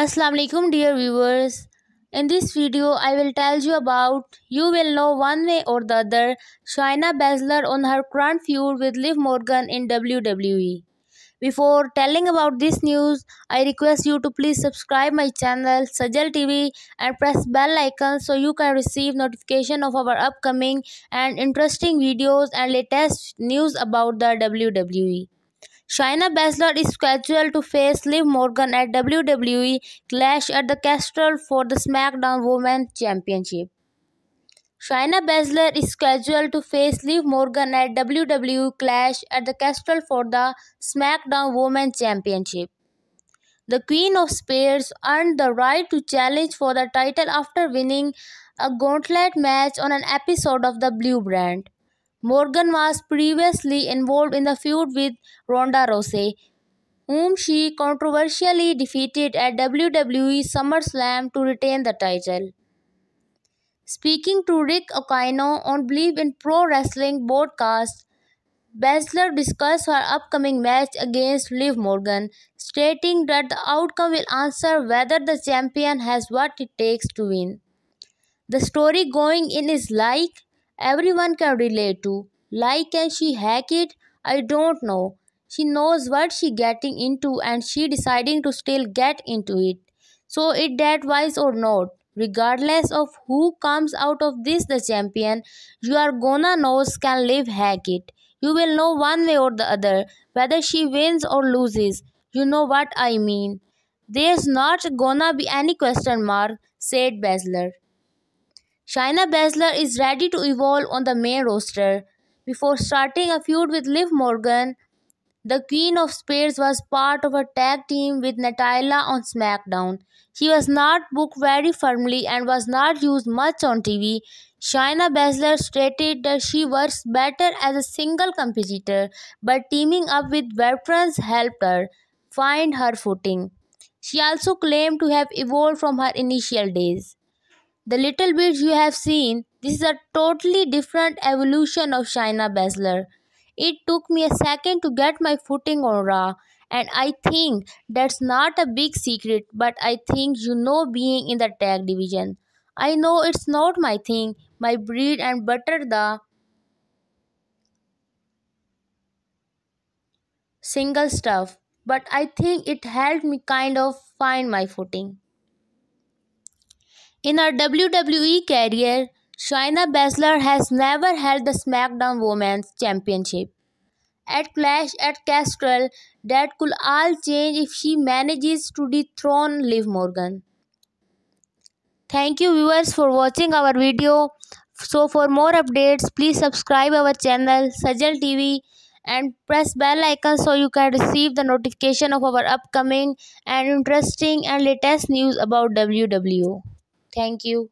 Assalamu alaikum dear viewers. In this video I will tell you about you will know one way or the other Shayna Baszler on her current feud with Liv Morgan in WWE. Before telling about this news, I request you to please subscribe my channel Sajjal TV and press bell icon so you can receive notification of our upcoming and interesting videos and latest news about the WWE. Shayna Baszler is scheduled to face Liv Morgan at WWE Clash at the Castle for the SmackDown Women's Championship. Shayna Baszler is scheduled to face Liv Morgan at WWE Clash at the Castle for the SmackDown Women's Championship. The Queen of Spades earned the right to challenge for the title after winning a gauntlet match on an episode of the Blue Brand. Morgan was previously involved in the feud with Ronda Rousey, whom she controversially defeated at WWE SummerSlam to retain the title. Speaking to Rick Ucchino on Bleav in Pro Wrestling broadcast, Baszler discussed her upcoming match against Liv Morgan, stating that the outcome will answer whether the champion has what it takes to win. The story going in is like everyone can relate to. Like can she hack it? I don't know. She knows what she getting into and she deciding to still get into it. So it that wise or not. Regardless of who comes out of this the champion, you are gonna know can Liv hack it. You will know one way or the other, whether she wins or loses. You know what I mean. There's not gonna be any question mark, said Baszler. Shayna Baszler is ready to evolve on the main roster. Before starting a feud with Liv Morgan, the Queen of Spades was part of a tag team with Natalya on SmackDown. She was not booked very firmly and was not used much on TV. Shayna Baszler stated that she works better as a single competitor, but teaming up with veterans helped her find her footing. She also claimed to have evolved from her initial days. The little bit you have seen, this is a totally different evolution of Shayna Baszler. It took me a second to get my footing on Raw and I think that's not a big secret, but I think you know being in the tag division. I know it's not my thing, my bread and butter the single stuff, but I think it helped me kind of find my footing. In her WWE career, Shayna Baszler has never held the SmackDown Women's Championship. At Clash at Castle, that could all change if she manages to dethrone Liv Morgan. Thank you viewers for watching our video. So for more updates, please subscribe our channel Sajjal TV and press bell icon so you can receive the notification of our upcoming and interesting and latest news about WWE. Thank you.